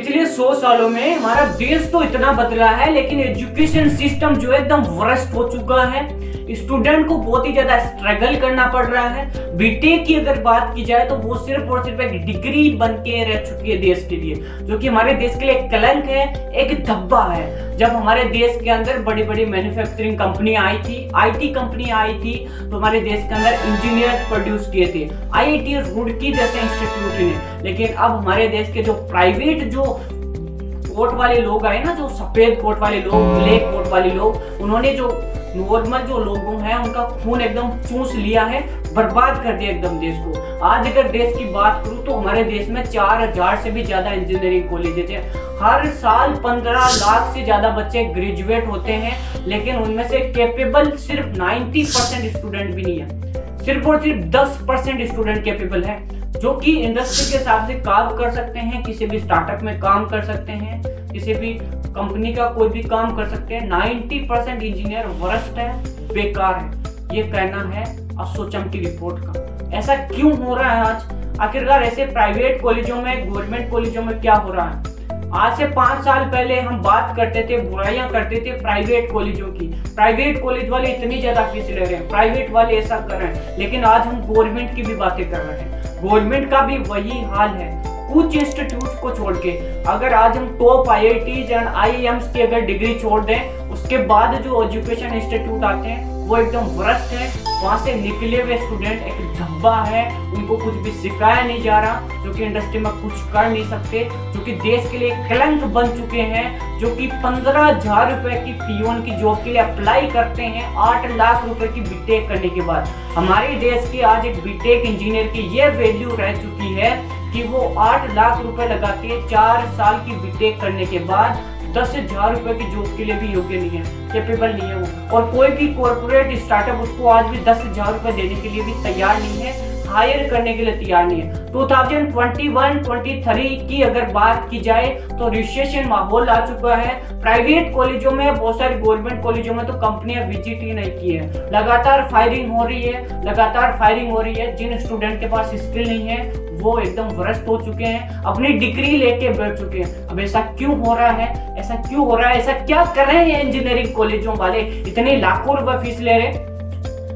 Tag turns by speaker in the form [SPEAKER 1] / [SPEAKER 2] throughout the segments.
[SPEAKER 1] पिछले सौ सालों में हमारा देश तो इतना बदला है, लेकिन एजुकेशन सिस्टम जो है एकदम वर्ष हो चुका है। स्टूडेंट को बहुत ही ज़्यादा स्ट्रगल करना पड़ रहा है। बीटेक की अगर बात की जाए तो वो सिर्फ़ और सिर्फ़ एक डिग्री बन के रह चुकी है देश के लिए, जो कि हमारे देश के लिए एक कलंक है, एक धब्बा है। जब हमारे देश के अंदर बड़ी बड़ी मैन्युफैक्चरिंग कंपनी आई थी आईटी कंपनी आई थी तो हमारे देश के अंदर इंजीनियर प्रोड्यूस किए थे। आईआईटी रुड़की जैसे इंस्टीट्यूट ने लेकिन अब हमारे देश के जो प्राइवेट जो कोट वाले लोग आए ना, जो सफ़ेद कोट वाले लोग ब्लैक कोट वाले लोग, उन्होंने जो नॉर्मल जो लोगों हैं, उनका खून एकदम चूस लिया है, बर्बाद कर दिया एकदम देश को। आज अगर देश की बात करूँ तो हमारे देश में चार हज़ार से भी ज़्यादा इंजीनियरिंग कॉलेजेस है। हर साल पंद्रह लाख से ज़्यादा बच्चे ग्रेजुएट होते हैं, लेकिन उनमें से कैपेबल सिर्फ़ नाइन्टी परसेंट स्टूडेंट भी नहीं है। सिर्फ़ और सिर्फ़ दस परसेंट स्टूडेंट कैपेबल है, जो कि इंडस्ट्री के हिसाब से काम कर सकते हैं, किसी भी स्टार्टअप में काम कर सकते हैं। किसी भी कंपनी का कोई भी काम कर सकते हैं। 90 परसेंट इंजीनियर वरस्ट है, बेकार है। ये कहना है असोचम की रिपोर्ट का। ऐसा क्यों हो रहा है आज? आखिरकार ऐसे प्राइवेट कॉलेजों में, गवर्नमेंट कॉलेजों में क्या हो रहा है? आज से पाँच साल पहले हम बात करते थे, बुराइयाँ करते थे प्राइवेट कॉलेजों की। प्राइवेट कॉलेज वाले इतनी ज़्यादा फ़ीस ले रहे हैं। प्राइवेट वाले ऐसा कर रहे हैं। लेकिन आज हम गवर्नमेंट की भी बातें कर रहे हैं। गवर्नमेंट का भी वही हाल है। कुछ इंस्टीट्यूट को छोड़ के। अगर आज हम टॉप आई एंड आई की अगर डिग्री छोड़ दें, उसके बाद जो एजुकेशन इंस्टीट्यूट आते हैं, वो एकदम वरस्ट है। वहाँ से निकले हुए स्टूडेंट एक धब्बा है। उनको कुछ भी सिखाया नहीं जा रहा, जो कि इंडस्ट्री में कुछ कर नहीं सकते, जो कि देश के लिए कलंक बन चुके हैं, जो कि पंद्रह हज़ार रुपए की पीओन की जॉब के लिए अप्लाई करते हैं, आठ लाख रुपए की बीटेक करने के बाद। हमारे देश की आज एक बीटेक इंजीनियर की ये वैल्यू रह चुकी है कि वो आठ लाख रुपए लगा के चार साल की बीटेक करने के बाद। दस हज़ार रुपए की जॉब के लिए भी योग्य नहीं है कैपेबल नहीं है वो। और कोई भी कॉरपोरेट स्टार्टअप उसको आज भी दस हज़ार रुपए देने के लिए भी तैयार नहीं है। हायर करने के लिए तैयार नहीं है। 2021-23 की अगर बात की जाए तो रिसेशन माहौल आ चुका है। प्राइवेट कॉलेजों में बहुत सारे गवर्नमेंट कॉलेजों में तो कंपनियाँ विज़िट ही नहीं की है। लगातार फायरिंग हो रही है, लगातार फायरिंग हो रही है। जिन स्टूडेंट के पास स्किल नहीं है, वो एकदम वरस्ट हो चुके हैं, अपनी डिग्री लेके बैठ चुके हैं। अब ऐसा क्यों हो रहा है? ऐसा क्यों हो रहा है? ऐसा क्या कर रहे हैं इंजीनियरिंग कॉलेजों वाले? इतने लाखों रुपए फ़ीस ले रहे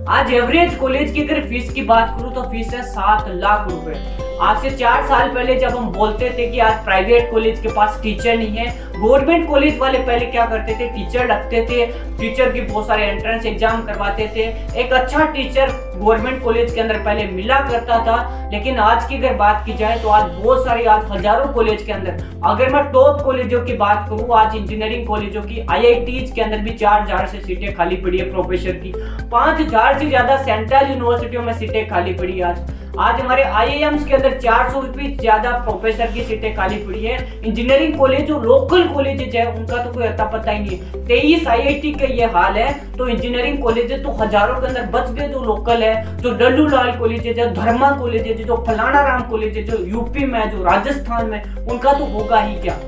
[SPEAKER 1] आज एवरेज कॉलेज की अगर फ़ीस की बात करूँ तो फ़ीस है सात लाख रुपए। आज से चार साल पहले जब हम बोलते थे कि आज प्राइवेट कॉलेज के पास टीचर नहीं है, गवर्नमेंट कॉलेज वाले पहले क्या करते थे? टीचर रखते थे। टीचर की बहुत सारे एंट्रेंस एग्ज़ाम करवाते थे। एक अच्छा टीचर गवर्नमेंट कॉलेज के अंदर पहले मिला करता था, लेकिन आज की अगर बात की जाए तो आज बहुत सारे, आज हज़ारों कॉलेज के अंदर। अगर मैं टॉप कॉलेजों की बात करूँ, आज इंजीनियरिंग कॉलेजों की आई के अंदर भी चार हज़ार से सीटें खाली पड़ी है प्रोफेसर की। पाँच हज़ार से ज़्यादा सेंट्रल यूनिवर्सिटियों में सीटें खाली पड़ी आज। आज हमारे आई के अंदर चार सौ ज़्यादा प्रोफेसर की सीटें खाली पड़ी है। इंजीनियरिंग कॉलेज जो लोकल कॉलेजेज है, उनका तो कोई अता पता ही नहीं तेईस आई का ये हाल है तो इंजीनियरिंग कॉलेज तो हज़ारों के अंदर बच गए जो लोकल है, जो डल्लू लाल कॉलेजेज है धर्मा कॉलेजेज जो फलाना राम कॉलेज है, जो यूपी में जो राजस्थान में उनका तो होगा ही क्या?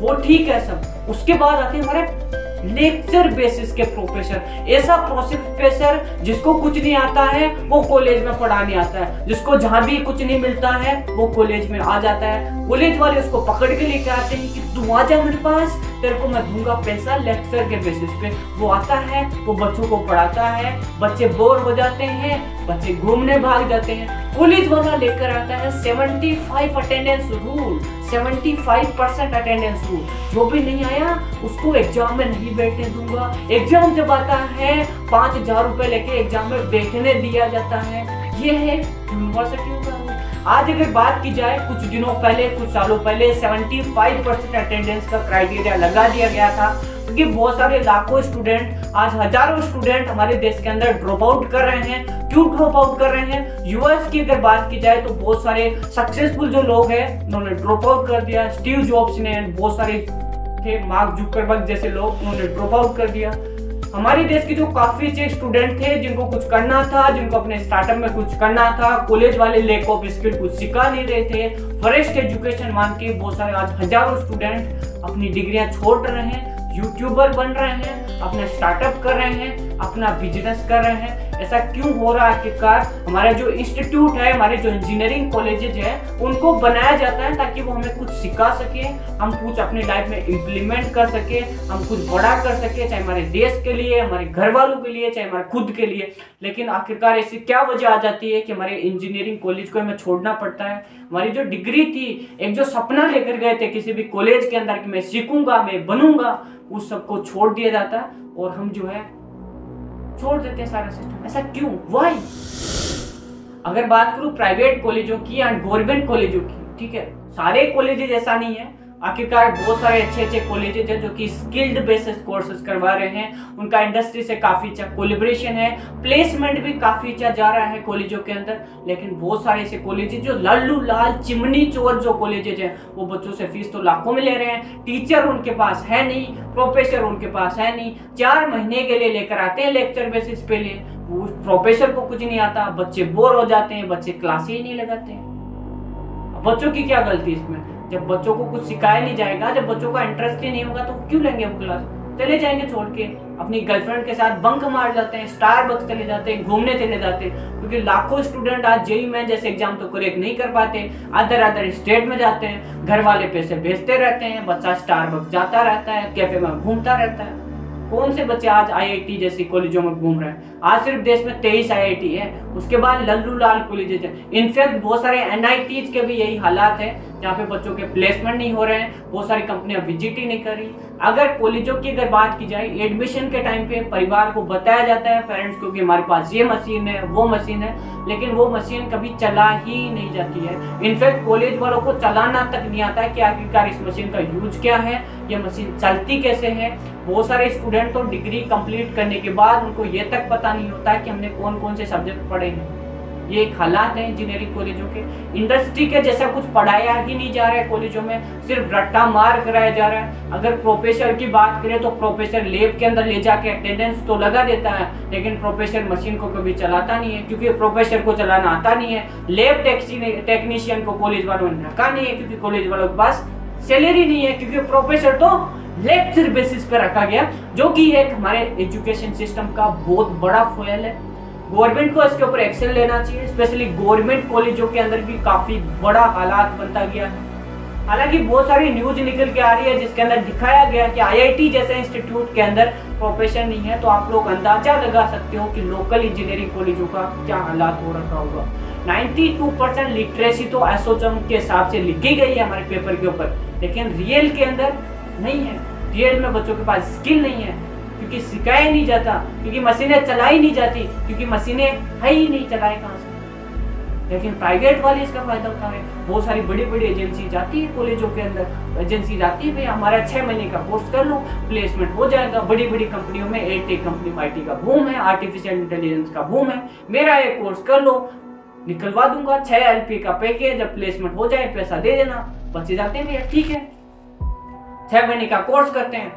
[SPEAKER 1] वो ठीक है सब। उसके बाद आते हमारे लेक्चर बेसिस के प्रोफेसर ऐसा प्रोफेसर जिसको कुछ नहीं आता है, वो कॉलेज में पढ़ाने आता है। जिसको जहाँ भी कुछ नहीं मिलता है, वो कॉलेज में आ जाता है। कॉलेज वाले उसको पकड़ के लेके आते हैं कि तू आ जा मेरे पास, तेरे को मैं दूँगा पैसा लेक्चर के बेसिस पे। वो आता है, वो बच्चों को पढ़ाता है, बच्चे बोर हो जाते हैं, बच्चे घूमने भाग जाते हैं। कॉलेज वाला लेकर आता है 75 attendance rule 75 percent attendance rule जो भी नहीं आया, उसको एग्ज़ाम में नहीं बैठने दूँगा। एग्ज़ाम जब आता है, पाँच हज़ार रुपए लेके एग्ज़ाम में बैठने दिया जाता है। ये है यूनिवर्सिटी का आज अगर बात की जाए, कुछ दिनों पहले, कुछ सालों पहले 75 परसेंट अटेंडेंस का क्राइटेरिया लगा दिया गया था, क्योंकि बहुत सारे लाखों स्टूडेंट आज हज़ारों स्टूडेंट हमारे देश के अंदर ड्रॉप आउट कर रहे हैं। क्यों ड्रॉप आउट कर रहे हैं? यूएस की अगर बात की जाए तो बहुत सारे सक्सेसफुल जो लोग हैं, उन्होंने ड्रॉप आउट कर दिया। स्टीव जॉब्स ने बहुत सारे थे, मार्क जुकरबर्ग जैसे लोग, उन्होंने ड्रॉप आउट कर दिया। हमारे देश के जो काफ़ी अच्छे स्टूडेंट थे, जिनको कुछ करना था, जिनको अपने स्टार्टअप में कुछ करना था कॉलेज वाले लेक ऑफ़ स्किल कुछ सिखा नहीं रहे थे फॉरेस्ट एजुकेशन मान के बहुत सारे आज हज़ारों स्टूडेंट अपनी डिग्रियाँ छोड़ रहे हैं यूट्यूबर बन रहे हैं, अपना स्टार्टअप कर रहे हैं, अपना बिज़नेस कर रहे हैं। ऐसा क्यों हो रहा है आखिरकार? हमारा जो इंस्टीट्यूट है, हमारे जो इंजीनियरिंग कॉलेजेज है, उनको बनाया जाता है ताकि वो हमें कुछ सिखा सके, हम कुछ अपनी लाइफ में इम्प्लीमेंट कर सके, हम कुछ बड़ा कर सके, चाहे हमारे देश के लिए, हमारे घर वालों के लिए, चाहे हमारे खुद के लिए। लेकिन आखिरकार ऐसी क्या वजह आ जाती है कि हमारे इंजीनियरिंग कॉलेज को हमें छोड़ना पड़ता है? हमारी जो डिग्री थी, एक जो सपना लेकर गए थे किसी भी कॉलेज के अंदर कि मैं सीखूँगा, मैं बनूँगा, उस सबको छोड़ दिया जाता है और हम जो है छोड़ देते हैं सारा सिस्टम ऐसा क्यों? वाई अगर बात करूँ प्राइवेट कॉलेजों की एंड गवर्नमेंट कॉलेजों की, ठीक है? सारे कॉलेजेज ऐसा नहीं है। आखिरकार बहुत सारे अच्छे अच्छे कॉलेजेज हैं जो कि स्किल्ड बेसिस कोर्सेज करवा रहे हैं। उनका इंडस्ट्री से काफ़ी अच्छा कोलिब्रेशन है। प्लेसमेंट भी काफ़ी अच्छा जा रहा है कॉलेजों के अंदर। लेकिन बहुत सारे ऐसे कॉलेजेज जो लल्लू लाल, चिमनी चोर जो कॉलेजेज हैं, वो बच्चों से फ़ीस तो लाखों में ले रहे हैं। टीचर उनके पास है नहीं प्रोफेसर उनके पास है नहीं। चार महीने के लिए लेकर आते हैं लेक्चर बेसिस पे लिए। उस प्रोफेसर को कुछ नहीं आता। बच्चे बोर हो जाते हैं, बच्चे क्लास ही नहीं लगाते। हैं बच्चों की क्या गलती इसमें? जब बच्चों को कुछ सिखाया नहीं जाएगा, जब बच्चों का इंटरेस्ट ही नहीं होगा तो क्यों लेंगे वो क्लास चले जाएँगे छोड़ के। अपनी गर्लफ्रेंड के साथ बंक मार जाते हैं स्टार बक्स चले जाते हैं, घूमने चले जाते हैं, क्योंकि लाखों स्टूडेंट आज जेई में जैसे एग्ज़ाम तो क्रेक नहीं कर पाते। अदर अदर स्टेट में जाते हैं घर वाले पैसे भेजते रहते हैं, बच्चा स्टार बक्स जाता रहता है कैफ़े में घूमता रहता है। कौन से बच्चे आज आईआईटी जैसी कॉलेजों में घूम रहे हैं? आज सिर्फ़ देश में तेईस आईआईटी है। उसके बाद लल्लू लाल कॉलेज है। इनफैक्ट बहुत सारे एनआईटीज के भी यही हालात है, जहाँ पे बच्चों के प्लेसमेंट नहीं हो रहे हैं। बहुत सारी कंपनियाँ विज़िट ही नहीं कर रही। अगर कॉलेजों की अगर बात की जाए एडमिशन के टाइम पे परिवार को बताया जाता है पेरेंट्स को कि हमारे पास ये मशीन है, वो मशीन है, लेकिन वो मशीन कभी चला ही नहीं जाती है। इनफैक्ट कॉलेज वालों को चलाना तक नहीं आता है कि आखिरकार इस मशीन का यूज़ क्या है, ये मशीन चलती कैसे है। बहुत सारे स्टूडेंट तो डिग्री कंप्लीट करने के बाद उनको ये तक पता नहीं होता कि हमने कौन कौन से सब्जेक्ट पढ़े हैं। ये एक हालात है इंजीनियरिंग कॉलेजों के। इंडस्ट्री के जैसा कुछ पढ़ाया ही नहीं जा रहा है कॉलेजों में, सिर्फ़ रट्टा मार कराया जा रहा है। अगर प्रोफेसर की बात करें तो प्रोफेसर लेब के अंदर ले जाके अटेंडेंस तो लगा देता है, लेकिन प्रोफेसर मशीन को कभी चलाता नहीं है, क्योंकि प्रोफेसर को चलाना आता नहीं है। लेब टेक्नीशियन को कॉलेज वालों ने रखा नहीं है, क्योंकि कॉलेज वालों के पास सैलरी नहीं है, क्योंकि प्रोफेसर तो लेक्चर बेसिस पे रखा गया, जो कि एक हमारे एजुकेशन सिस्टम का बहुत बड़ा फोयल है। गवर्नमेंट को इसके ऊपर एक्शन लेना चाहिए स्पेशली गवर्नमेंट कॉलेजों के अंदर भी काफ़ी बड़ा हालात बनता गया है। हालाँकि बहुत सारी न्यूज़ निकल के आ रही है, जिसके अंदर दिखाया गया कि आईआईटी जैसे इंस्टीट्यूट के अंदर प्रोफेशन नहीं है तो आप लोग अंदाज़ा लगा सकते हो कि लोकल इंजीनियरिंग कॉलेजों का क्या हालात हो रखा होगा। 92 परसेंट लिटरेसी तो एसोचम के हिसाब से लिखी गई है हमारे पेपर के ऊपर, लेकिन रियल के अंदर नहीं है। रियल में बच्चों के पास स्किल नहीं है। क्योंकि सिखाया नहीं जाता, क्योंकि मशीनें चलाई नहीं जाती, क्योंकि मशीनें है ही नहीं चलाए कहाँ से। लेकिन प्राइवेट वाले इसका फ़ायदा उठा रहे बहुत सारी बड़ी बड़ी एजेंसी जाती है कॉलेजों के अंदर। एजेंसी जाती है, भाई, हमारा छह महीने का कोर्स कर लो प्लेसमेंट हो जाएगा। बड़ी बड़ी कंपनियों में एयरटेक कंपनी आई का बूम है आर्टिफिशियल इंटेलिजेंस का बूम है। मेरा एक कोर्स कर लो, निकलवा दूँगा। छह एल का पैकेज जब प्लेसमेंट हो जाए, पैसा दे देना। बच्चे जाते हैं, भैया, ठीक है। छह महीने का कोर्स करते हैं,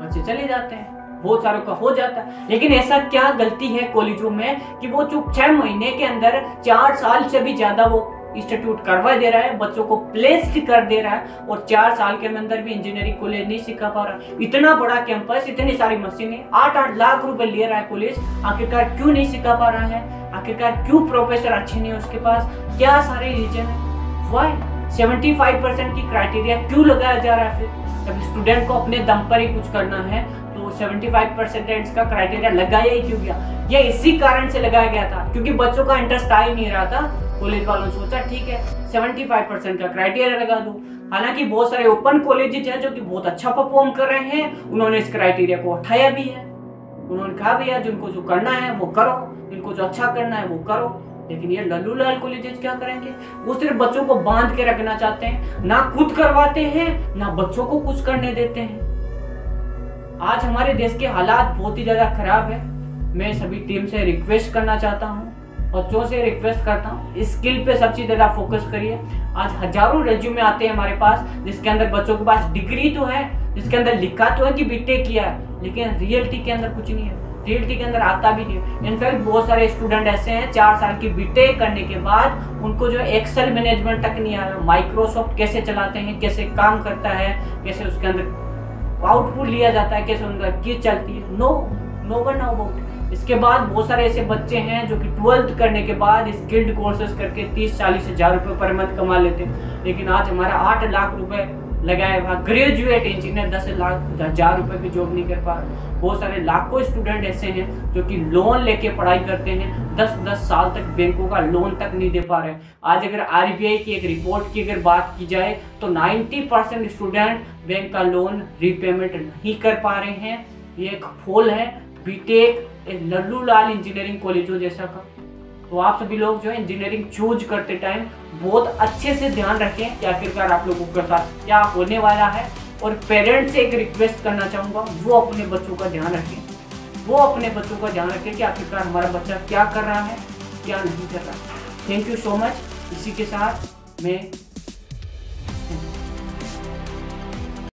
[SPEAKER 1] बच्चे चले जाते हैं। बहुत सारों का हो जाता है। लेकिन ऐसा क्या गलती है कॉलेजों में कि वो जो छह महीने के अंदर चार साल से भी ज़्यादा वो इंस्टीट्यूट करवा दे रहा है, बच्चों को प्लेस्ड कर दे रहा है और चार साल के अंदर भी इंजीनियरिंग कॉलेज नहीं सिखा पा रहा इतना बड़ा कैंपस इतनी सारी मशीनें आठ आठ लाख रुपए ले रहा है कॉलेज आखिरकार क्यों नहीं सिखा पा रहा है? आखिरकार क्यों प्रोफेसर अच्छे नहीं है उसके पास? क्या सारे रीजन है? वाई सेवेंटी की क्राइटेरिया क्यों लगाया जा रहा है फिर? जब स्टूडेंट को अपने दम पर ही कुछ करना है तो 75 परसेंटेज का क्राइटेरिया लगाया ही क्यों गया? ये इसी कारण से लगाया गया था, क्योंकि बच्चों का इंटरेस्ट आ ही नहीं रहा था। कॉलेज वालों ने सोचा, ठीक है 75 परसेंट का क्राइटेरिया लगा दूँ। हालाँकि बहुत सारे ओपन कॉलेजेस हैं, जो कि बहुत अच्छा परफॉर्म कर रहे हैं, उन्होंने इस क्राइटेरिया को उठाया भी है। उन्होंने कहा, भैया, जिनको जो करना है, वो करो, जिनको जो अच्छा करना है, वो करो। लेकिन ये लल्लू लाल कॉलेजेस क्या करेंगे? वो सिर्फ़ बच्चों को बाँध के रखना चाहते हैं, ना खुद करवाते हैं, ना बच्चों को कुछ करने देते हैं। आज हमारे देश के हालात बहुत ही ज़्यादा खराब है। मैं सभी टीम से रिक्वेस्ट करना चाहता हूँ, बच्चों से रिक्वेस्ट करता हूँ स्किल पे सबसे ज़्यादा फोकस करिए। आज हज़ारों रेज्यूमे आते हैं हमारे पास, जिसके अंदर बच्चों के पास डिग्री तो है, जिसके अंदर लिखा तो है कि बीटेक किया है, लेकिन रियलिटी के अंदर कुछ नहीं है। रियलिटी के अंदर आता भी नहीं। इनफैक्ट बहुत सारे स्टूडेंट ऐसे हैं, चार साल की बीटेक करने के बाद उनको जो एक्सेल मैनेजमेंट तक नहीं आ रहा। माइक्रोसॉफ्ट कैसे चलाते हैं, कैसे काम करता है, कैसे उसके अंदर आउटपुट लिया जाता है, कैसे उनका की चलती है। No no one now about इसके बाद बहुत सारे ऐसे बच्चे हैं जो कि ट्वेल्थ करने के बाद स्किल्ड कोर्सेज करके तीस चालीस हज़ार रुपये पर मंथ कमा लेते। हैं लेकिन आज हमारा आठ लाख रुपए लगाए हुआ ग्रेजुएट इंजीनियर दस लाख, हज़ार रुपए की जॉब नहीं कर पा रहे। बहुत सारे लाखों स्टूडेंट ऐसे हैं जो कि लोन लेके पढ़ाई करते हैं दस दस साल तक बैंकों का लोन तक नहीं दे पा रहे। आज अगर आरबीआई की एक रिपोर्ट की अगर बात की जाए तो 90 परसेंट स्टूडेंट बैंक का लोन रीपेमेंट नहीं कर पा रहे हैं। ये एक फोल है बीटेक लल्लू लाल इंजीनियरिंग कॉलेजों जैसा का। तो आप सभी लोग जो है इंजीनियरिंग चूज़ करते टाइम बहुत अच्छे से ध्यान रखें कि आखिरकार आप लोगों के साथ क्या होने वाला है। और पेरेंट्स से एक रिक्वेस्ट करना चाहूँगा, वो अपने बच्चों का ध्यान रखें। वो अपने बच्चों का ध्यान रखें कि आखिरकार हमारा बच्चा क्या कर रहा है, क्या नहीं कर रहा। थैंक यू सो मच इसी के साथ मैं